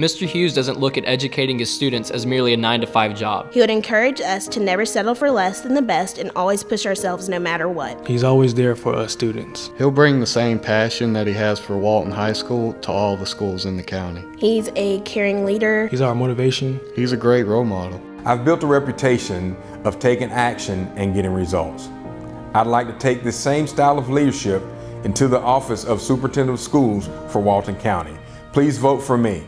Mr. Hughes doesn't look at educating his students as merely a 9 to 5 job. He would encourage us to never settle for less than the best and always push ourselves no matter what. He's always there for us students. He'll bring the same passion that he has for Walton High School to all the schools in the county. He's a caring leader. He's our motivation. He's a great role model. I've built a reputation of taking action and getting results. I'd like to take this same style of leadership into the office of Superintendent of Schools for Walton County. Please vote for me.